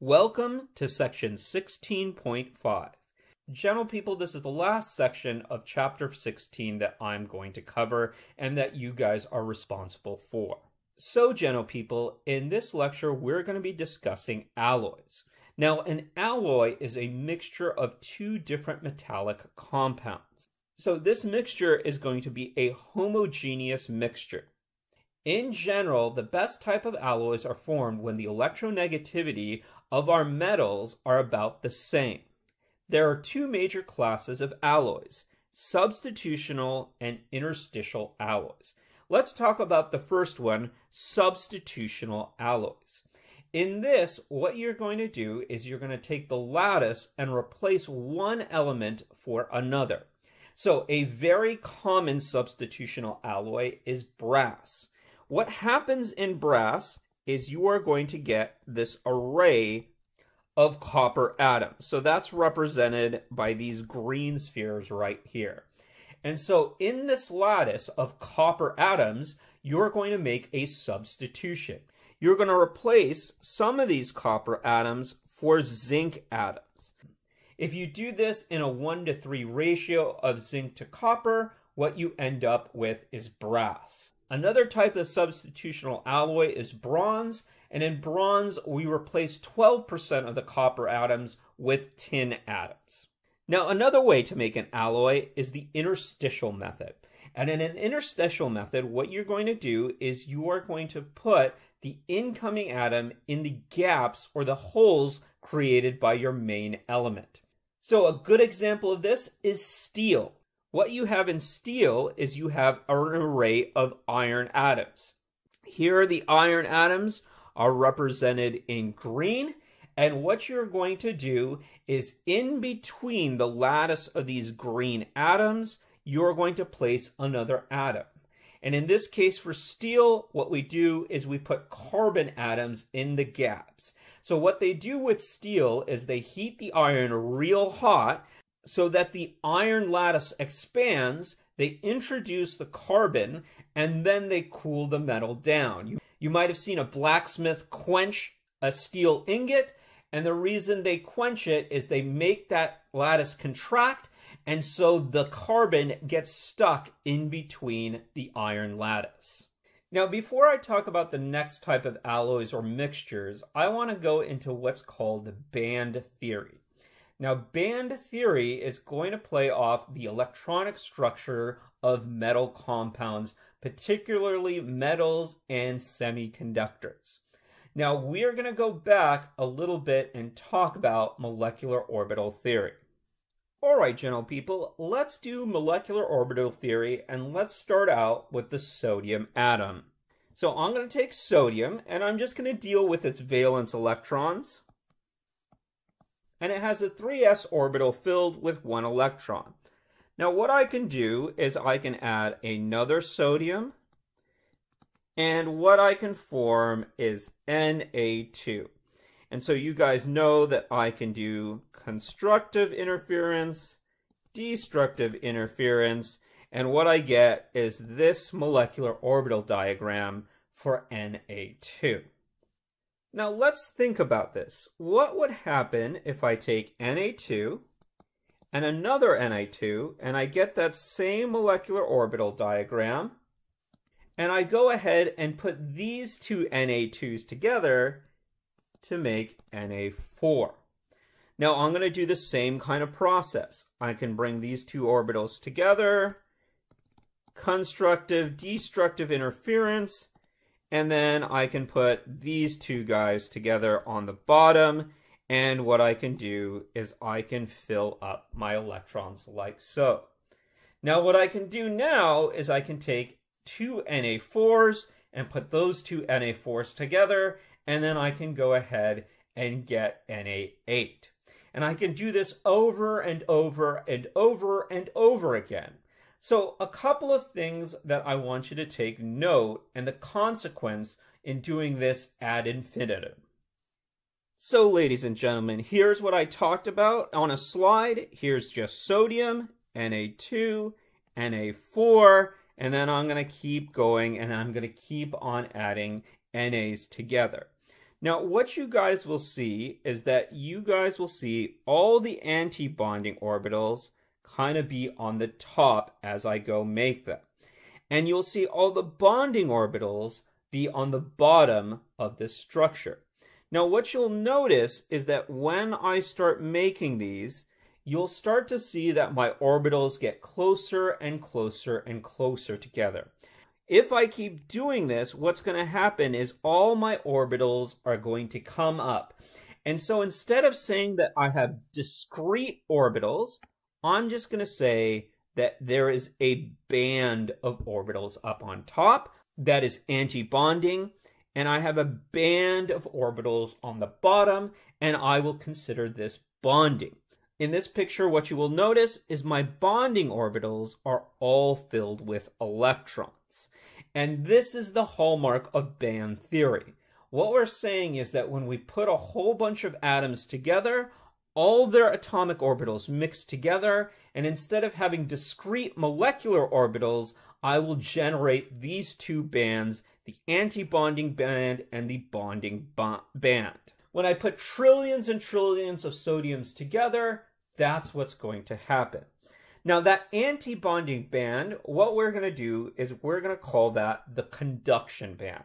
Welcome to section 16.5. General people, this is the last section of chapter 16 that I'm going to cover and that you guys are responsible for. So, general people, in this lecture, we're going to be discussing alloys. Now, an alloy is a mixture of two different metallic compounds. So, this mixture is going to be a homogeneous mixture. In general, the best type of alloys are formed when the electronegativity of our metals are about the same. There are two major classes of alloys, substitutional and interstitial alloys. Let's talk about the first one, substitutional alloys. In this, what you're going to do is you're going to take the lattice and replace one element for another. So a very common substitutional alloy is brass. What happens in brass is you are going to get this array of copper atoms. So that's represented by these green spheres right here. And so in this lattice of copper atoms, you're going to make a substitution. You're going to replace some of these copper atoms for zinc atoms. If you do this in a 1 to 3 ratio of zinc to copper, what you end up with is brass. Another type of substitutional alloy is bronze, and in bronze we replace 12% of the copper atoms with tin atoms. Now another way to make an alloy is the interstitial method. And in an interstitial method, what you're going to do is you are going to put the incoming atom in the gaps or the holes created by your main element. So a good example of this is steel. What you have in steel is you have an array of iron atoms. Here the iron atoms are represented in green and what you're going to do is in between the lattice of these green atoms, you're going to place another atom. And in this case for steel, what we do is we put carbon atoms in the gaps. So what they do with steel is they heat the iron real hot so that the iron lattice expands, they introduce the carbon, and then they cool the metal down. You, you might have seen a blacksmith quench a steel ingot, and the reason they quench it is they make that lattice contract, and so the carbon gets stuck in between the iron lattice. Now, before I talk about the next type of alloys or mixtures, I want to go into what's called band theory. Now, band theory is going to play off the electronic structure of metal compounds, particularly metals and semiconductors. Now, we're going to go back a little bit and talk about molecular orbital theory. All right, general people, let's do molecular orbital theory and let's start out with the sodium atom. So I'm going to take sodium and I'm just going to deal with its valence electrons and it has a 3s orbital filled with one electron. Now what I can do is I can add another sodium, and what I can form is Na2. And so you guys know that I can do constructive interference, destructive interference, and what I get is this molecular orbital diagram for Na2. Now let's think about this. What would happen if I take Na2 and another Na2 and I get that same molecular orbital diagram and I go ahead and put these two Na2s together to make Na4. Now I'm going to do the same kind of process. I can bring these two orbitals together, constructive, destructive interference, and then I can put these two guys together on the bottom. And what I can do is I can fill up my electrons like so. Now what I can do now is I can take two Na4s and put those two Na4s together. And then I can go ahead and get Na8. And I can do this over and over and over and over again. So, a couple of things that I want you to take note and the consequence in doing this ad infinitum. So, ladies and gentlemen, here's what I talked about on a slide. Here's just sodium, Na2, Na4, and then I'm going to keep going and I'm going to keep on adding NAs together. Now, what you guys will see is that you guys will see all the anti-bonding orbitals kind of be on the top as I go make them. And you'll see all the bonding orbitals be on the bottom of this structure. Now, what you'll notice is that when I start making these, you'll start to see that my orbitals get closer and closer and closer together. If I keep doing this, what's going to happen is all my orbitals are going to come up. And so instead of saying that I have discrete orbitals, I'm just going to say that there is a band of orbitals up on top that is anti-bonding, and I have a band of orbitals on the bottom, and I will consider this bonding. In this picture, what you will notice is my bonding orbitals are all filled with electrons. And this is the hallmark of band theory. What we're saying is that when we put a whole bunch of atoms together, all their atomic orbitals mix together, and instead of having discrete molecular orbitals, I will generate these two bands, the anti-bonding band and the bonding band. When I put trillions and trillions of sodiums together, that's what's going to happen. Now, that anti bonding band, what we're going to do is we're going to call that the conduction band.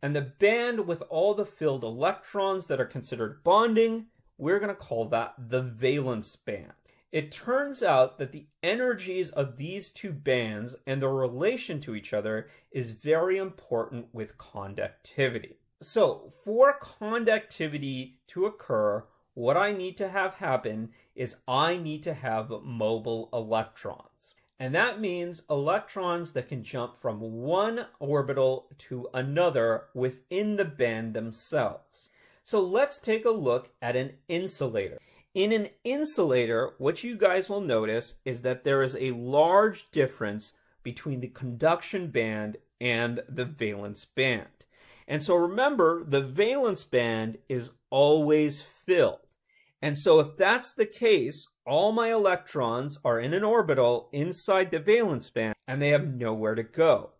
And the band with all the filled electrons that are considered bonding, we're going to call that the valence band. It turns out that the energies of these two bands and their relation to each other is very important with conductivity. So, for conductivity to occur, what I need to have happen is I need to have mobile electrons. And that means electrons that can jump from one orbital to another within the band themselves. So let's take a look at an insulator. In an insulator, what you guys will notice is that there is a large difference between the conduction band and the valence band. And so remember, the valence band is always filled. And so if that's the case, all my electrons are in an orbital inside the valence band and they have nowhere to go.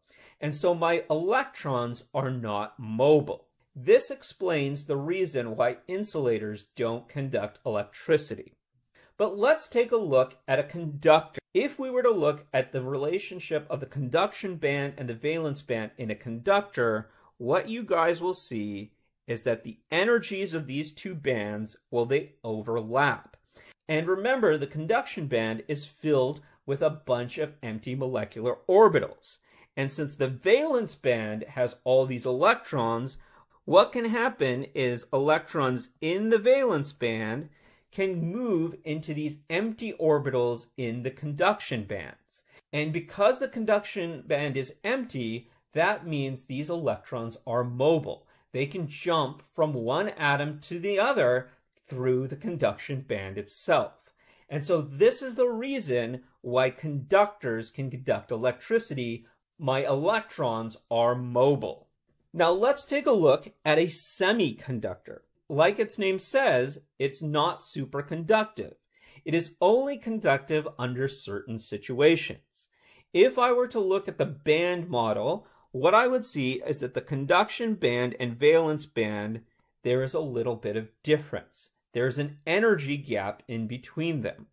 And so my electrons are not mobile. This explains the reason why insulators don't conduct electricity. But let's take a look at a conductor. If we were to look at the relationship of the conduction band and the valence band in a conductor, what you guys will see is that the energies of these two bands, well, they overlap. And remember, the conduction band is filled with a bunch of empty molecular orbitals. And since the valence band has all these electrons, what can happen is electrons in the valence band can move into these empty orbitals in the conduction bands. And because the conduction band is empty, that means these electrons are mobile they can jump from one atom to the other through the conduction band itself. And so this is the reason why conductors can conduct electricity. My electrons are mobile. Now let's take a look at a semiconductor. Like its name says, it's not superconductive. It is only conductive under certain situations. If I were to look at the band model, what I would see is that the conduction band and valence band, there is a little bit of difference. There's an energy gap in between them.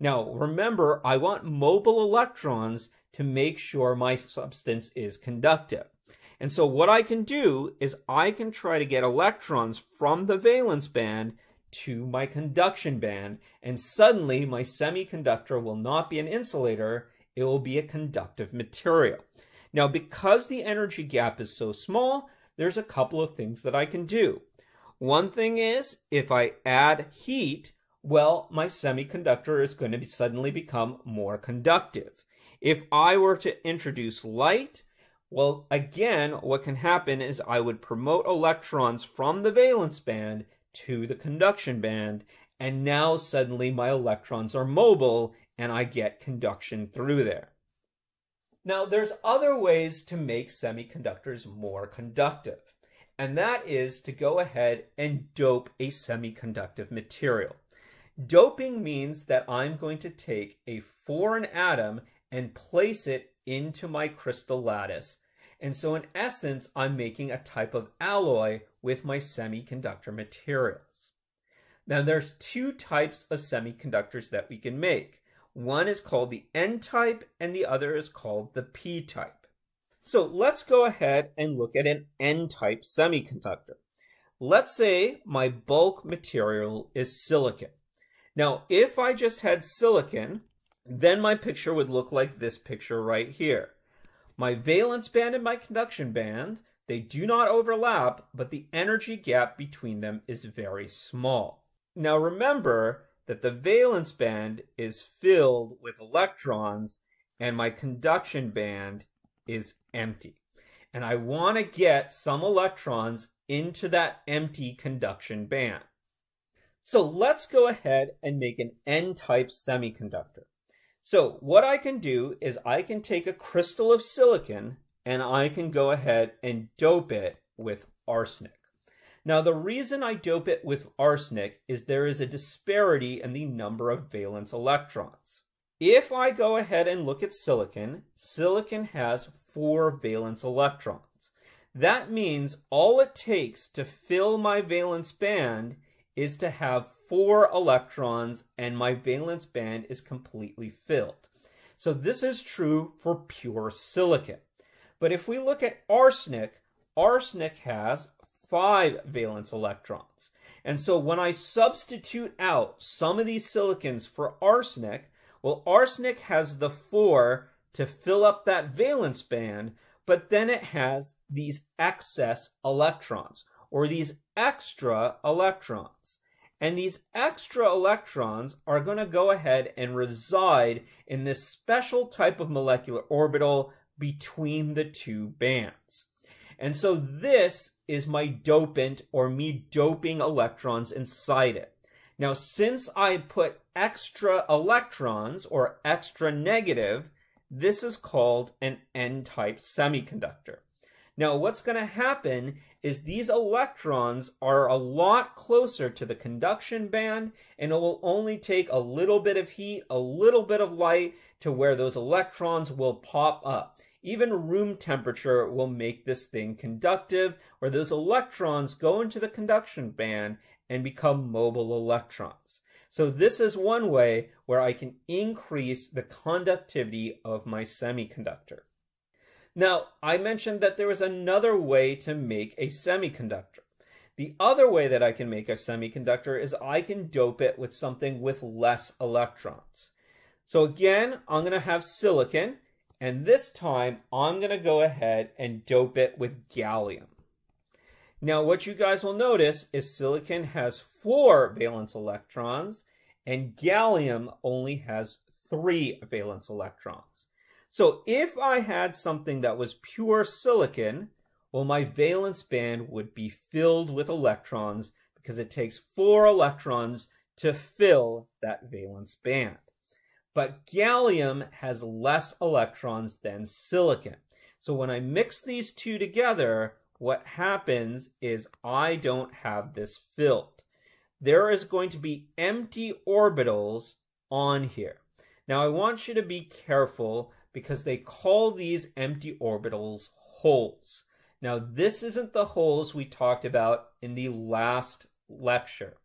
Now, remember, I want mobile electrons to make sure my substance is conductive. And so what I can do is I can try to get electrons from the valence band to my conduction band, and suddenly my semiconductor will not be an insulator, it will be a conductive material. Now, because the energy gap is so small, there's a couple of things that I can do. One thing is, if I add heat, well, my semiconductor is going to be suddenly become more conductive. If I were to introduce light, well, again, what can happen is I would promote electrons from the valence band to the conduction band, and now suddenly my electrons are mobile and I get conduction through there. Now, there's other ways to make semiconductors more conductive, and that is to go ahead and dope a semiconductive material. Doping means that I'm going to take a foreign atom and place it into my crystal lattice. And so in essence, I'm making a type of alloy with my semiconductor materials. Now there's two types of semiconductors that we can make. One is called the N-type and the other is called the P-type. So let's go ahead and look at an N-type semiconductor. Let's say my bulk material is silicon. Now, if I just had silicon, then my picture would look like this picture right here. My valence band and my conduction band, they do not overlap, but the energy gap between them is very small. Now remember that the valence band is filled with electrons and my conduction band is empty. And I want to get some electrons into that empty conduction band. So let's go ahead and make an N-type semiconductor. So what I can do is I can take a crystal of silicon and I can go ahead and dope it with arsenic. Now the reason I dope it with arsenic is there is a disparity in the number of valence electrons. If I go ahead and look at silicon, silicon has four valence electrons. That means all it takes to fill my valence band is to have four electrons and my valence band is completely filled. So this is true for pure silicon. But if we look at arsenic, arsenic has five valence electrons. And so when I substitute out some of these silicons for arsenic, well, arsenic has the four to fill up that valence band, but then it has these excess electrons or these extra electrons. And these extra electrons are going to go ahead and reside in this special type of molecular orbital between the two bands. And so this is my dopant or me doping electrons inside it. Now, since I put extra electrons or extra negative this is called an N-type semiconductor. Now, what's going to happen is these electrons are a lot closer to the conduction band, and it will only take a little bit of heat, a little bit of light to where those electrons will pop up. Even room temperature will make this thing conductive, where those electrons go into the conduction band and become mobile electrons. So this is one way where I can increase the conductivity of my semiconductor. Now, I mentioned that there was another way to make a semiconductor. The other way that I can make a semiconductor is I can dope it with something with less electrons. So again, I'm going to have silicon, and this time I'm going to go ahead and dope it with gallium. Now, what you guys will notice is silicon has four valence electrons, and gallium only has three valence electrons. So if I had something that was pure silicon, well, my valence band would be filled with electrons because it takes four electrons to fill that valence band. But gallium has less electrons than silicon. So when I mix these two together, what happens is I don't have this filled. There is going to be empty orbitals on here. Now I want you to be careful because they call these empty orbitals holes. Now this isn't the holes we talked about in the last lecture.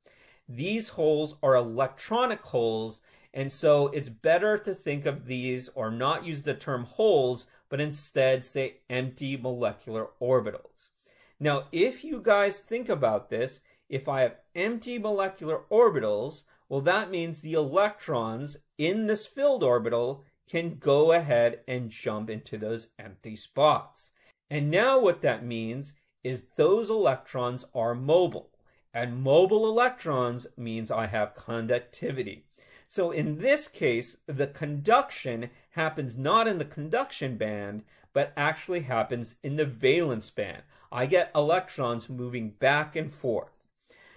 These holes are electronic holes and so it's better to think of these or not use the term holes but instead say empty molecular orbitals. Now, if you guys think about this, if I have empty molecular orbitals, well, that means the electrons in this filled orbital can go ahead and jump into those empty spots. And now what that means is those electrons are mobile. And mobile electrons means I have conductivity. So in this case, the conduction happens not in the conduction band, but actually happens in the valence band. I get electrons moving back and forth.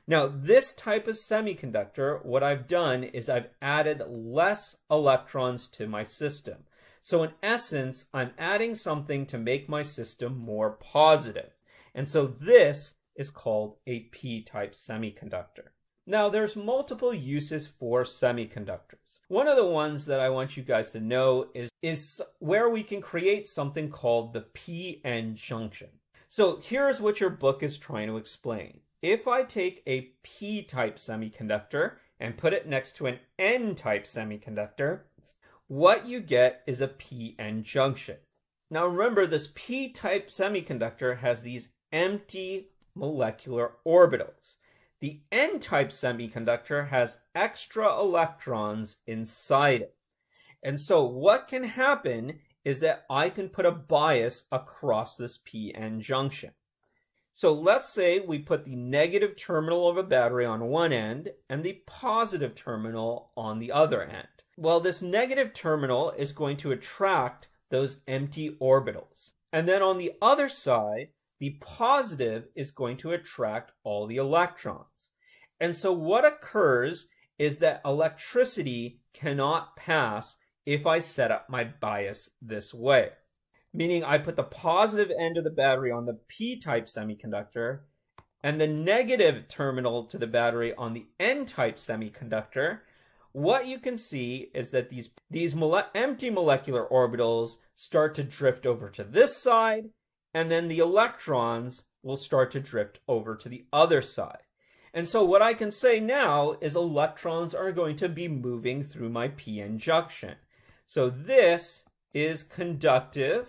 Now, this type of semiconductor, what I've done is I've added less electrons to my system. So in essence, I'm adding something to make my system more positive. And so this is called a p-type semiconductor. Now, there's multiple uses for semiconductors. One of the ones that I want you guys to know is, is where we can create something called the p-n junction. So here's what your book is trying to explain. If I take a p-type semiconductor and put it next to an n-type semiconductor, what you get is a p-n junction. Now remember, this p-type semiconductor has these empty molecular orbitals. The n-type semiconductor has extra electrons inside it. And so what can happen is that I can put a bias across this p-n junction. So let's say we put the negative terminal of a battery on one end and the positive terminal on the other end. Well, this negative terminal is going to attract those empty orbitals. And then on the other side, the positive is going to attract all the electrons. And so what occurs is that electricity cannot pass if I set up my bias this way. Meaning I put the positive end of the battery on the p-type semiconductor and the negative terminal to the battery on the n-type semiconductor, what you can see is that these, these mole- empty molecular orbitals start to drift over to this side, and then the electrons will start to drift over to the other side. And so what I can say now is electrons are going to be moving through my p-n junction. So this is conductive,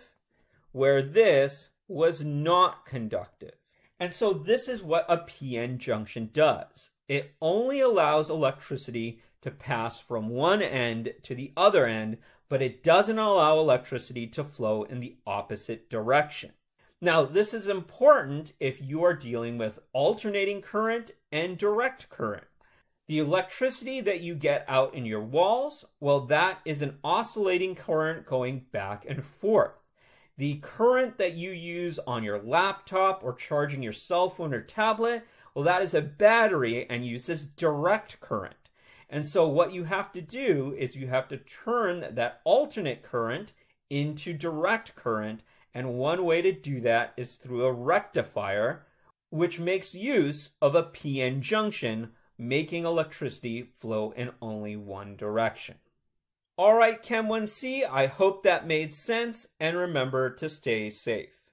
where this was not conductive. And so this is what a p-n junction does. It only allows electricity to pass from one end to the other end, but it doesn't allow electricity to flow in the opposite direction. Now, this is important if you are dealing with alternating current and direct current. The electricity that you get out in your walls, well, that is an oscillating current going back and forth. The current that you use on your laptop or charging your cell phone or tablet, well, that is a battery and uses direct current. And so what you have to do is you have to turn that alternate current into direct current. And one way to do that is through a rectifier, which makes use of a p-n junction, making electricity flow in only one direction. All right, Chem 1C, I hope that made sense, and remember to stay safe.